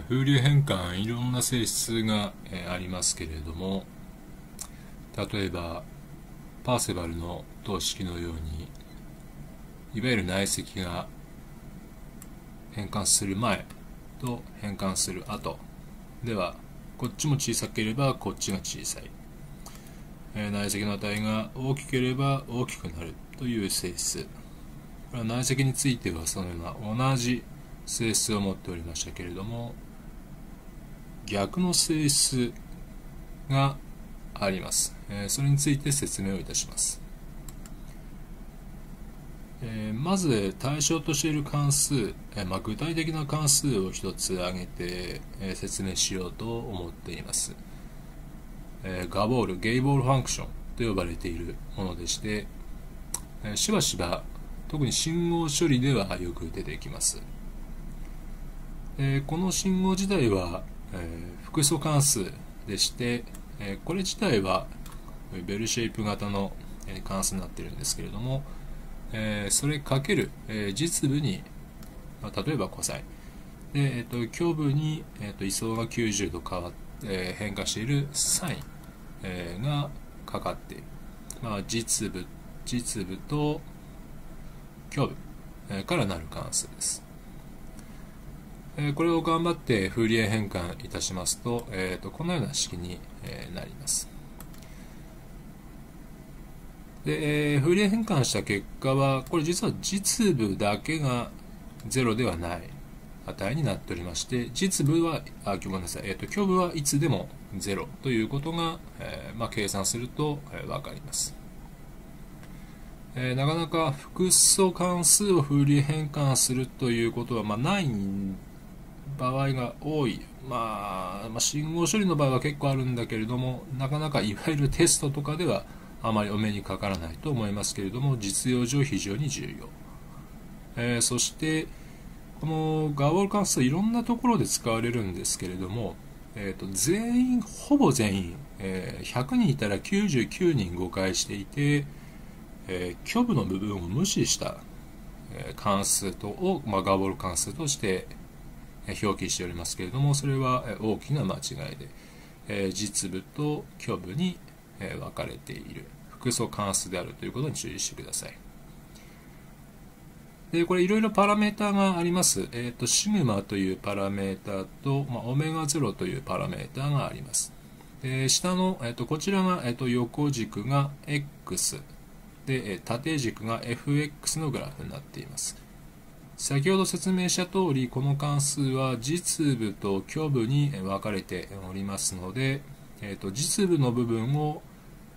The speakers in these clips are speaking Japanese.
風流変換いろんな性質がありますけれども例えばパーセバルの等式のようにいわゆる内積が変換する前と変換する後。ではこっちも小さければこっちが小さい、え、内積の値が大きければ大きくなるという性質。これは内積についてはそのような同じ性質を持っておりましたけれども逆の性質があります、えー、それについて説明をいたします。えー、まず対象としている関数、えー、まあ、具体的な関数を一つ挙げて、え、説明しようと思っています、えガボールゲイボールファンクションと呼ばれているものでして、えしばしば特に信号処理ではよく出てきます、えこの信号自体は、え複素関数でして、えこれ自体はベルシェイプ型の関数になっているんですけれども、え、それかける、え、実部に、まあ、例えばコサイで、えーと、胸部に、えーと、位相が90度変わ、えー、変化しているサイン、えー、がかかっている、まあ、実部実部と胸部、からなる関数です、え、これを頑張ってフーリエ変換いたしますと,、えーと、このような式に、え、なります。で、えー、フーリエ変換した結果は、これ実は実部だけが0ではない。値になっておりまして、実部は、あ、ごめんなさい、え、ー、と、虚部はいつでも0ということが、えー、まあ、計算すると、えー、わかります。えー、なかなか複素関数をフーリエ変換するということは、まあ、ない場合が多い。まあ、まあ、信号処理の場合は結構あるんだけれども、なかなかいわゆるテストとかでは、あまりお目にかからないと思いますけれども実用上非常に重要、えー、そしてこのガーウォル関数いろんなところで使われるんですけれども、えーと、全員ほぼ全員、えー、100人いたら99人誤解していて、えー、虚部の部分を無視した、関数とを、まあ、ガーボール関数として、表記しておりますけれどもそれは、大きな間違いで、え、実部と虚部に分かれている複素関数であるということに注意してください。で、これいろいろパラメータがあります。えっ、ー、と、シグマというパラメータと、まあ、オメガ0というパラメータがあります。で、下の、えっ、ー、と、こちらが、え、ー、と、横軸が X で、縦軸が FX のグラフになっています。先ほど説明した通り、この関数は実部と虚部に分かれておりますので、えーと、実部の部分を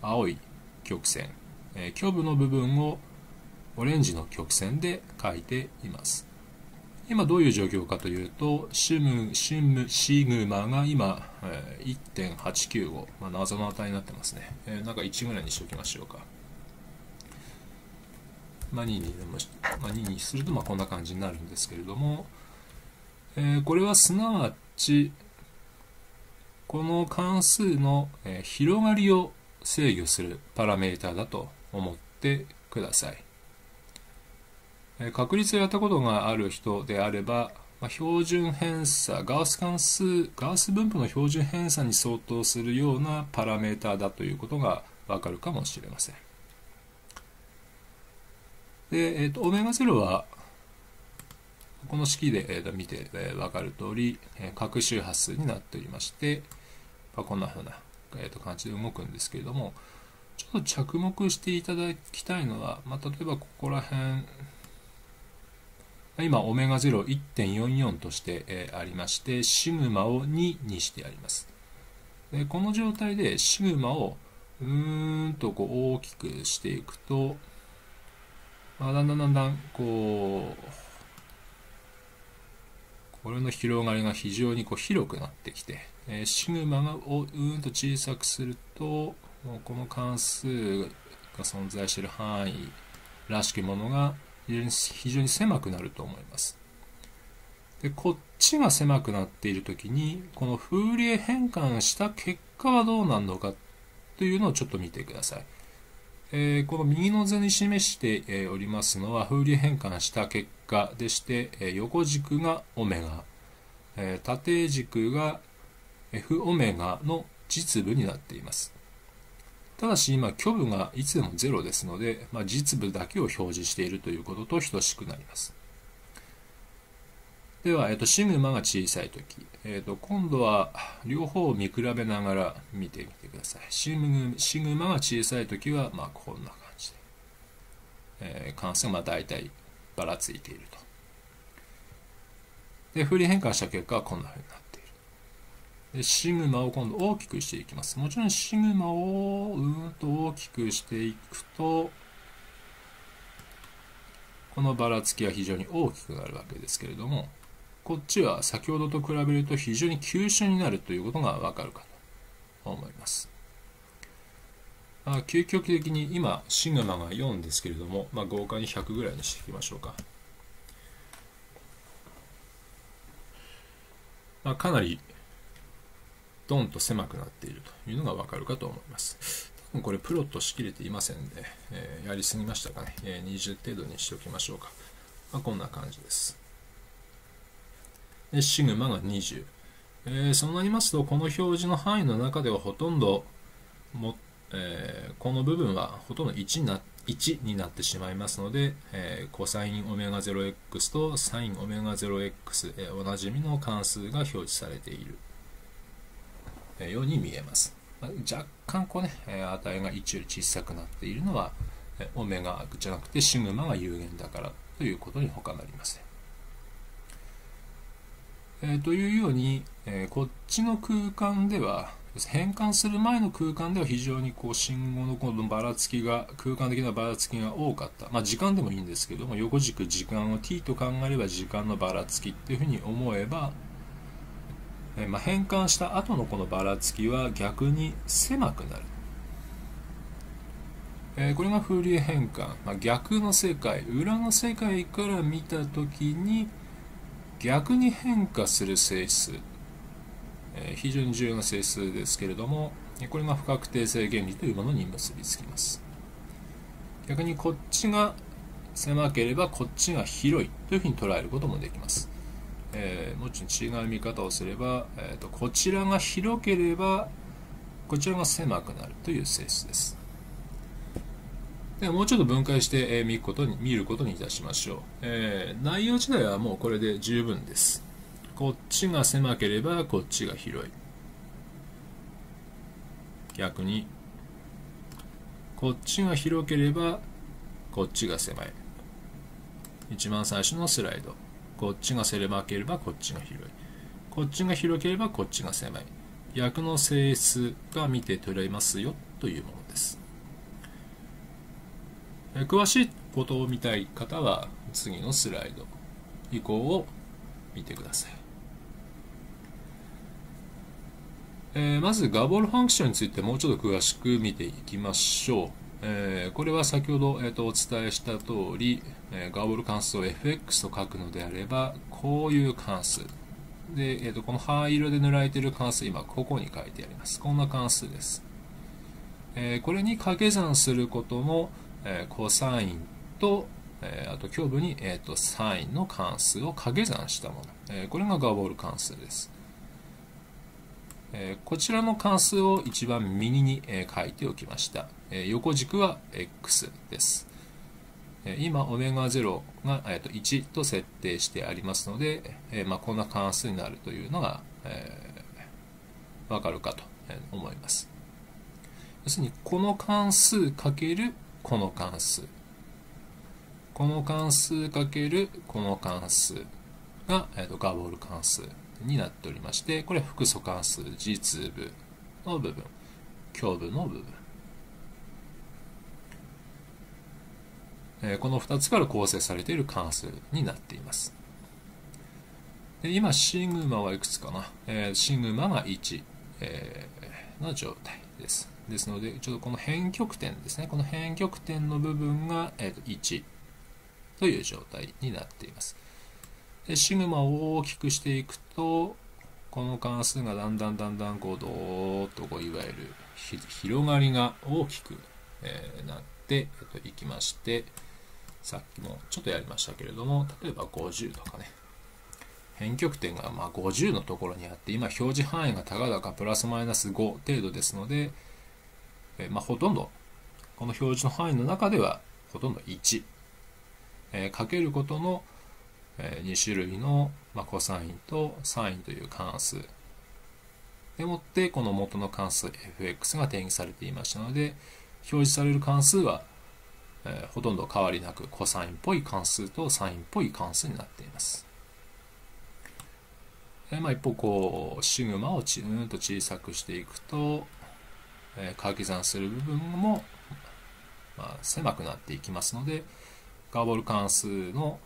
青い曲線、えー、虚部の部分をオレンジの曲線で書いています。今どういう状況かというと、シム、シム、シグマが今、1.895、まあ、謎の値になってますね。え、なんか1ぐらいにしておきましょうか。まあ、2にでも、まあ、2にするとまあこんな感じになるんですけれども、えー、これはすなわち、この関数の広がりを制御するパラメーターだと思ってください。確率をやったことがある人であれば、ま標準偏差、ガウス関数、ガウス分布の標準偏差に相当するようなパラメーターだということがわかるかもしれません。で、えっ、ー、と、オメガ0は、この式で、えー、見て、えー、分かる通り、えー、各周波数になっておりまして、まあ、こんな風な、えー、と感じで動くんですけれども、ちょっと着目していただきたいのは、まあ、例えばここら辺、今、オメガ0 1.44として、えー、ありまして、シグマを2にしてあります。でこの状態でシグマをうーんとこう大きくしていくと、まあ、だんだんだんだんこうこれの広がりが非常にこう広くなってきて、えー、シグマをうんと小さくするとこの関数が存在している範囲らしきものが非常に非常に狭くなると思います。でこっちが狭くなっている時にこのフーリエ変換した結果はどうなるのかというのをちょっと見てください。えー、この右の図に示しておりますのは風流変換した結果でして、横軸がオメガ、縦軸が F オメガの実部になっています。ただし今、虚部がいつでも0ですので、まあ、実部だけを表示しているということと等しくなります。では、えっと、シグマが小さいとき、えっと、今度は両方を見比べながら見てみてください。シグシグマが小さいときは、まあ、こんな感じで、えー、関数がまあ大体ばらついていると。で、振り変換した結果はこんな風になっている。で、シグマを今度大きくしていきます。もちろんシグマをうんと大きくしていくと、このばらつきは非常に大きくなるわけですけれども、こっちは先ほどと比べると非常に急所になるということがわかるかと思います。まあ、究極的に今、シグマが4ですけれども、まあ、豪華に100ぐらいにしていきましょうか。まあ、かなりドンと狭くなっているというのがわかるかと思います。多分これプロットしきれていませんで、えー、やりすぎましたかね。えー、20程度にしておきましょうか。まあ、こんな感じです。でシグマが20、えー、そうなりますとこの表示の範囲の中ではほとんども、えー、この部分はほとんど1にな ,1 になってしまいますので、えー、コサインオメガ 0x とサインオメガ 0x、えー、おなじみの関数が表示されている、えー、ように見えます、若干こうね、えー、値が1より小さくなっているのは、オメガじゃなくてシグマが有限だからということに他なりません。えー、というように、えー、こっちの空間では変換する前の空間では非常にこう信号のこのばらつきが空間的なばらつきが多かった、まあ、時間でもいいんですけども横軸時間を t と考えれば時間のばらつきっていうふうに思えば、えー、まあ、変換した後のこのばらつきは逆に狭くなる、えこれがフーリエ変換、まあ、逆の世界裏の世界から見た時に逆に変化する整数、えー、非常に重要な整数ですけれどもこれが不確定性原理というものに結びつきます。逆にこっちが狭ければこっちが広いというふうに捉えることもできます、えー、もちろん違う見方をすれば、えーとこちらが広ければこちらが狭くなるという性質です。もうちょっと分解して、えー、見ることに見ることにいたしましょう、えー、内容自体はもうこれで十分です。こっちが狭ければこっちが広い。逆にこっちが広ければこっちが狭い。一番最初のスライド。こっちが狭ければこっちが広い。こっちが広ければこっちが狭い。逆の性質が見て取れますよというもの。詳しいことを見たい方は次のスライド以降を見てください。えー、まずガボールファンクションについてもうちょっと詳しく見ていきましょう。えー、これは先ほど、えーと、お伝えした通り、えー、ガボール関数を fx と書くのであればこういう関数で、えーと、この灰色で塗られている関数今ここに書いてありますこんな関数です、えこれに掛け算することもえー、コサインと、えー、あと胸部に、えーと、サインの関数を掛け算したもの、えー、これがガボール関数です、えー、こちらの関数を一番右に、えー、書いておきました、えー、横軸は x です。今、オメガ0が、えー、と1と設定してありますので、えーまあ、こんな関数になるというのが、えー、わかるかと思います。要するに、この関数かけるこの関数。この関数かけるこの関数が、えーと、ガボール関数になっておりましてこれ複素関数実部の部分。胸部の部分、えー、この2つから構成されている関数になっています。で今シグマはいくつかな、えー、シグマが1、えー、の状態です。ですので、ちょっとこの変極点ですね。この変極点の部分が、えー、と1という状態になっています。でシグマを大きくしていくと、この関数がだんだんだんだんこうどーっとこういわゆる広がりが大きく、え、なって、えー、といきまして、さっきもちょっとやりましたけれども、例えば50とかね、変極点がま50のところにあって今表示範囲がたかだかプラスマイナス5程度ですので、えまあ、ほとんどこの表示の範囲の中ではほとんど1、えー、かけることの、え2種類の、まあコサインとサインという関数でもってこの元の関数 fx が定義されていましたので表示される関数は、えー、ほとんど変わりなくコサインっぽい関数とサインっぽい関数になっています。えー、まあ、一方こうシグマをちうんと小さくしていくと、え、掛け算する部分も、まあ、狭くなっていきますのでガーボル関数の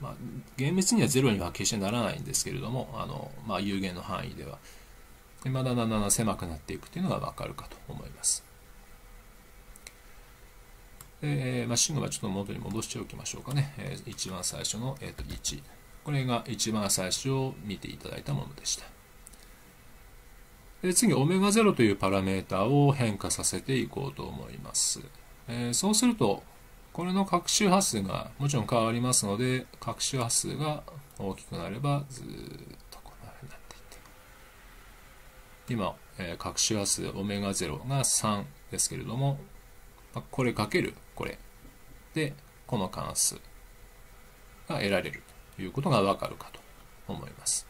まあ、厳密には0には決してならないんですけれどもあの、まあ、有限の範囲ではまだんだんだんだん狭くなっていくというのがわかるかと思います。えー、まあ、シングマちょっと元に戻しておきましょうかね。えー、一番最初の、えーと、1。これが一番最初を見ていただいたものでした。で次、オメガ0というパラメータを変化させていこうと思います。え、そうすると、これの各周波数がもちろん変わりますので、各周波数が大きくなればずっとこのようになっていって今、え、各周波数オメガ0が3ですけれども、これかけるこれでこの関数が得られるということがわかるかと思います。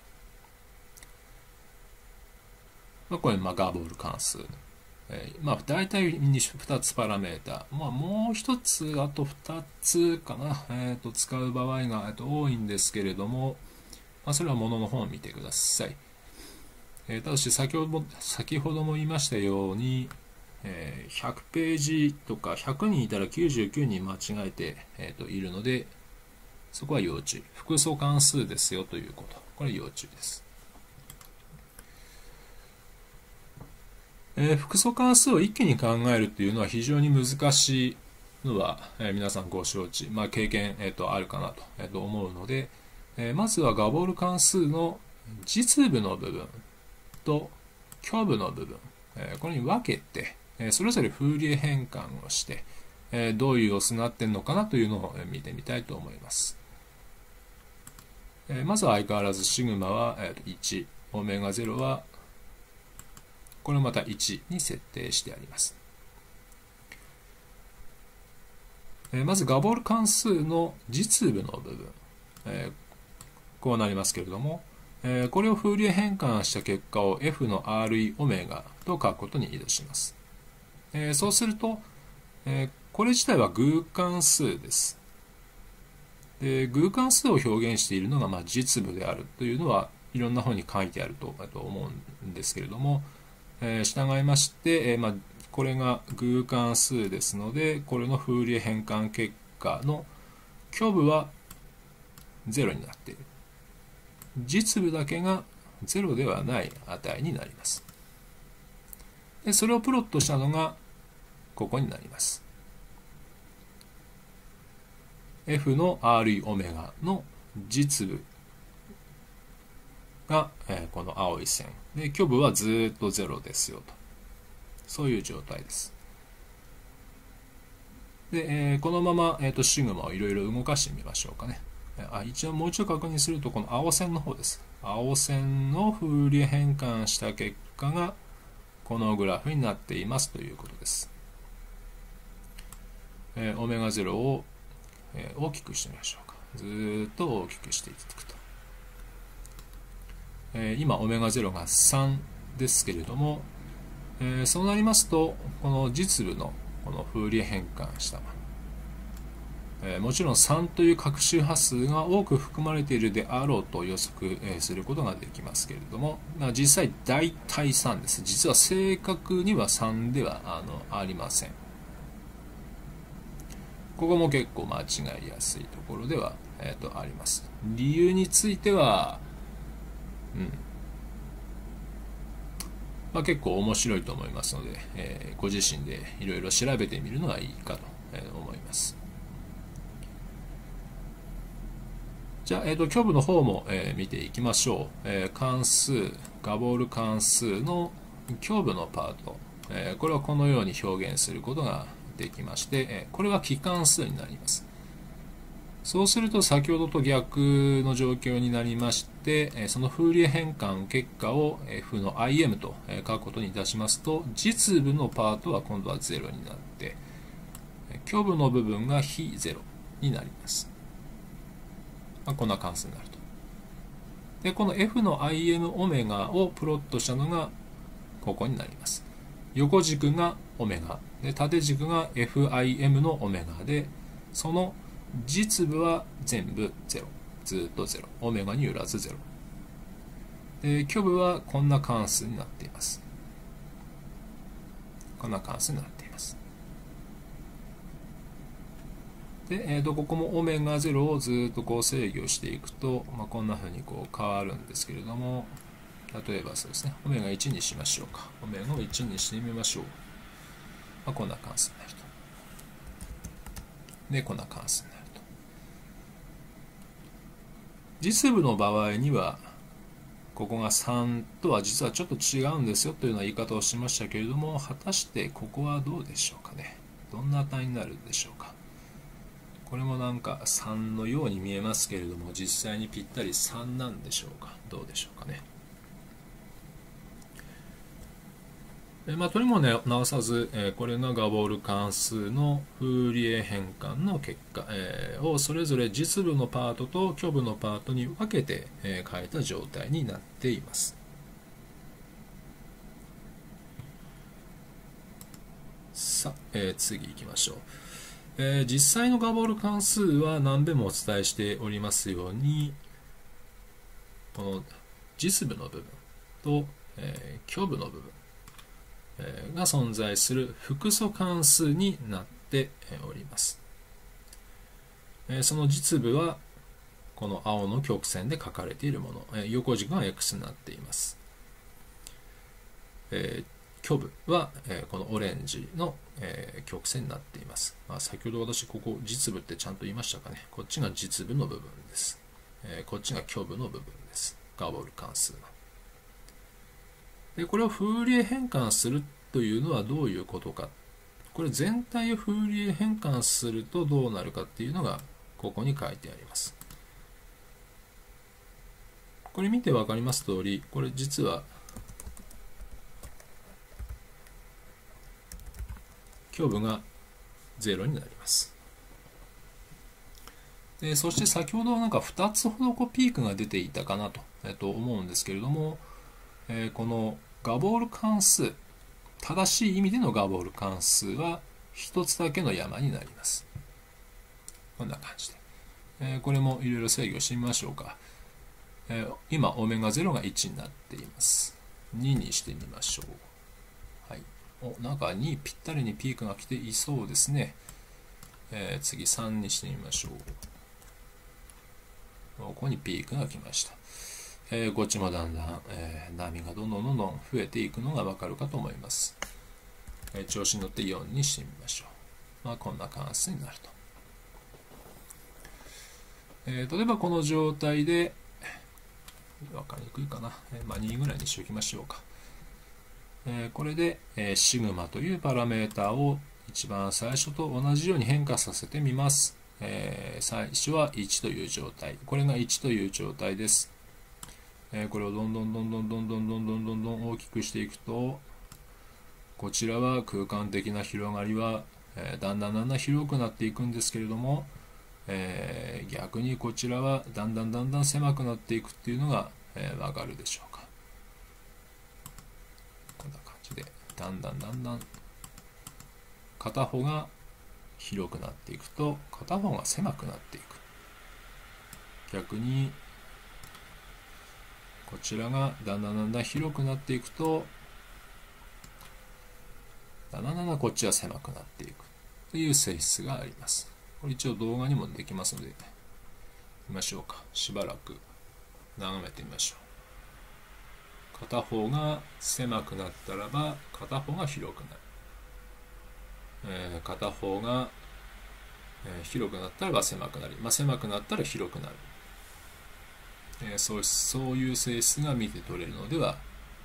まあ、これまあガーボール関数。えー、まあ大体2つパラメータ。まあもう一つ、あと2つかな、えー、と使う場合が、多いんですけれども、まあ、それはものの本を見てください。えー、ただし先ほど先ほども言いましたように、えー、100ページとか100人いたら99人間違えて、えーと、いるのでそこは要注意複素関数ですよということこれ要注意です、えー、複素関数を一気に考えるというのは非常に難しいのは、えー、皆さんご承知、まあ、経験、えーと、あるかなと,、えー、と思うので、えー、まずはガボール関数の実部の部分と虚部の部分、えー、これに分けてえそれぞれフーリエ変換をして、えどういう様子になってるのかなというのを見てみたいと思います。えまずは相変わらずシグマは1、オメガ0はこれまた1に設定してあります。まずガボール関数の実部の部分、えこうなりますけれども、えこれをフーリエ変換した結果を f の Re オメガと書くことにいたします。え、そうすると、え、これ自体は偶関数です。で偶関数を表現しているのが、まあ、実部であるというのはいろんな本に書いてあると思うんですけれども、え、従いまして、えーまあ、これが偶関数ですのでこれのフーリエ変換結果の虚部は0になっている。実部だけが0ではない値になります。でそれをプロットしたのがここになります。F の Re オメガの実部。が、えー、この青い線で虚部はずっと0ですよとそういう状態ですで、えー、このまま、えーと、シグマをいろいろ動かしてみましょうかねあ一応もう一度確認するとこの青線の方です青線のフーリエ変換した結果がこのグラフになっていますということです。えー、オメガ0を、えー、大きくしてみましょうか。ずっと大きくしていただくと。えー、今、オメガ0が3ですけれども、えー、そうなりますと、この実部のこのフーリエ変換したえもちろん3という各周波数が多く含まれているであろうと予測、えすることができますけれども、まあ、実際大体3です。実は正確には3ではあのありません。ここも結構間違いやすいところでは、えー、とあります。理由については、うん。まあ、結構面白いと思いますので、えー、ご自身でいろいろ調べてみるのがいいかと思います。じゃあ、えーと、虚部の方も、えー、見ていきましょう、えー、関数ガボール関数の虚部のパート、えー、これはこのように表現することができまして、えこれは期関数になります。そうすると先ほどと逆の状況になりましてそのフーリエ変換結果を F の im と書くことにいたしますと実部のパートは今度は0になって虚部の部分が非0になります、まあ、こんな関数になると。でこの F の im オメガをプロットしたのがここになります。横軸がオメガ。で縦軸が FIM のオメガでその実部は全部0ずっと0オメガに揺らず0で虚部はこんな関数になっています。こんな関数になっています。で、えー、とここもオメガ0をずっとこう制御していくと、まあ、こんなふうにこう変わるんですけれども例えばそうですね。オメガ1にしましょうか。オメガを1にしてみましょう、まあ、こんな関数になると。でこんな関数になる。実部の場合にはここが3とは実はちょっと違うんですよというような言い方をしましたけれども果たしてここはどうでしょうかね？どんな値になるんでしょうか？これもなんか3のように見えますけれども実際にぴったり3なんでしょうか？どうでしょうかね？えまあ、とりもね、直さず、えこれがガボール関数のフーリエ変換の結果、えをそれぞれ実部のパートと虚部のパートに分けて、え変えた状態になっています。さあ、えー、次行きましょう、えー、実際のガボール関数は何べもお伝えしておりますようにこの実部の部分と、えー、虚部の部分が存在する複素関数になっております。その実部はこの青の曲線で書かれているもの、横軸が x になっています。虚部はこのオレンジの曲線になっています。ま、先ほど私ここ実部ってちゃんと言いましたかね。こっちが実部の部分です。こっちが虚部の部分です。ガボル関数の。でこれをフーリエ変換するというのはどういうことか。これ全体をフーリエ変換するとどうなるかっていうのがここに書いてあります。これ見て分かります通りこれ実は胸部が0になります。でそして先ほどなんか2つほどこうピークが出ていたかなと,、えっと思うんですけれども、え、このガボール関数正しい意味でのガボール関数は1つだけの山になります。こんな感じで、え、これもいろいろ制御してみましょうか、え、今オメガ0が1になっています。2にしてみましょう。はい。おなんか2ぴったりにピークが来ていそうですね、え、次3にしてみましょう。ここにピークが来ました。えー、こっちもだんだん、えー、波がどんどんどんどん増えていくのがわかるかと思います。えー、調子に乗って4にしてみましょう。まあ、こんな関数になると。えー、例えばこの状態で、わかりにくいかな。えー、まあ、2ぐらいにしておきましょうか。えー、これで、えー、シグマというパラメータを一番最初と同じように変化させてみます。えー、最初は1という状態。これが1という状態です。えこれをどんどんどんどんどんどんどんどんどんどん大きくしていくとこちらは空間的な広がりは、えだんだんだんだん広くなっていくんですけれども、えー、逆にこちらはだんだんだんだん狭くなっていくっていうのが、えー、分かるでしょうかこんな感じでだんだんだんだん片方が広くなっていくと片方が狭くなっていく逆にこちらがだんだんだんだん広くなっていくとだんだんだんだんこっちは狭くなっていくという性質があります。これ一応動画にもできますので見ましょうか。しばらく眺めてみましょう。片方が狭くなったらば片方が広くなる、えー、片方が、えー、広くなったらば狭くなり、まあ、狭くなったら広くなる。えそうそういう性質が見て取れるのでは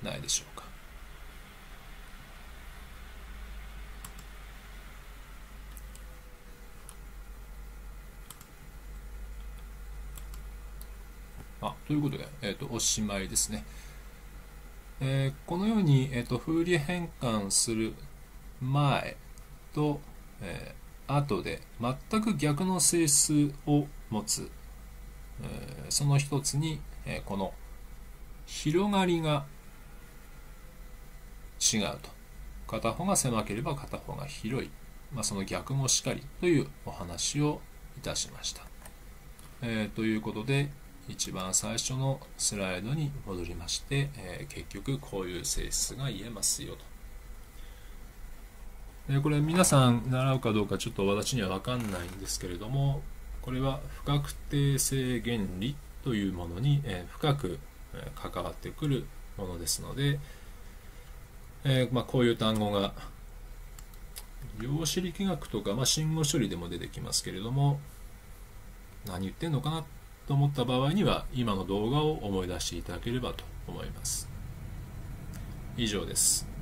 ないでしょうか。あということで、えーと、おしまいですね。えー、このように、えーと、風流変換する前と、えー、後で全く逆の整数を持つ、その一つに、えこの広がりが違うと。片方が狭ければ片方が広い、まあ、その逆もしかりというお話をいたしました、えー、ということで一番最初のスライドに戻りまして、えー、結局こういう性質が言えますよと。これ皆さん習うかどうかちょっと私には分かんないんですけれどもこれは不確定性原理というものに、え深く関わってくるものですので、えー、まあ、こういう単語が量子力学とか、まあ、信号処理でも出てきますけれども何言ってんのかなと思った場合には今の動画を思い出していただければと思います。以上です。